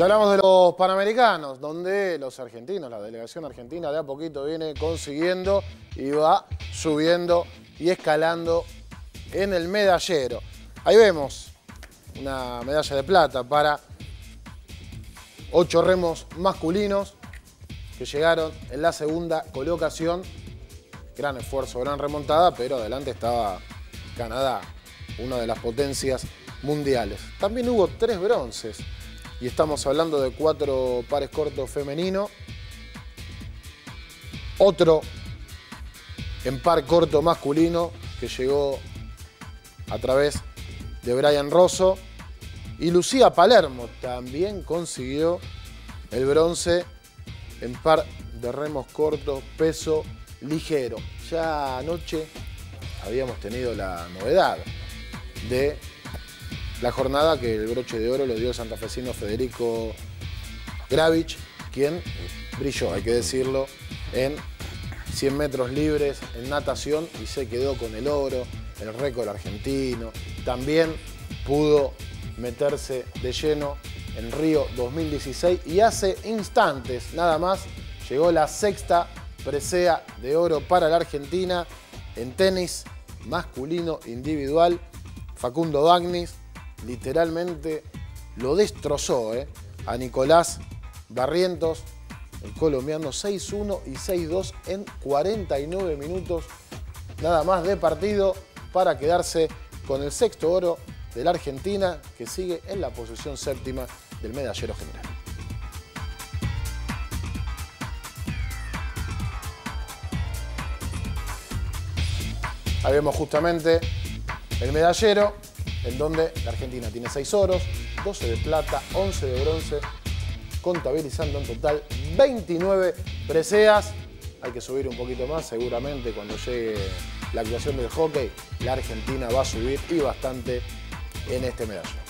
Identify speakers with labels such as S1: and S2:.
S1: Y hablamos de los Panamericanos, donde los argentinos, la delegación argentina de a poquito viene consiguiendo y va subiendo y escalando en el medallero. Ahí vemos una medalla de plata para ocho remos masculinos que llegaron en la segunda colocación. Gran esfuerzo, gran remontada, pero adelante estaba Canadá, una de las potencias mundiales. También hubo tres bronces y estamos hablando de cuatro pares cortos femeninos. Otro en par corto masculino que llegó a través de Brian Rosso. Y Lucía Palermo también consiguió el bronce en par de remos cortos, peso ligero. Ya anoche habíamos tenido la novedad de la jornada que el broche de oro lo dio el santafesino Federico Gravich, quien brilló, hay que decirlo, en 100 metros libres, en natación y se quedó con el oro, el récord argentino. También pudo meterse de lleno en Río 2016 y hace instantes nada más llegó la sexta presea de oro para la Argentina en tenis masculino individual. Facundo Bagnis literalmente lo destrozó ¿eh? a Nicolás Barrientos, el colombiano 6-1 y 6-2 en 49 minutos nada más de partido para quedarse con el sexto oro de la Argentina que sigue en la posición séptima del medallero general. Ahí vemos justamente el medallero, en donde la Argentina tiene 6 oros, 12 de plata, 11 de bronce, contabilizando en total 29 preseas. Hay que subir un poquito más, seguramente cuando llegue la actuación del hockey, la Argentina va a subir y bastante en este medallero.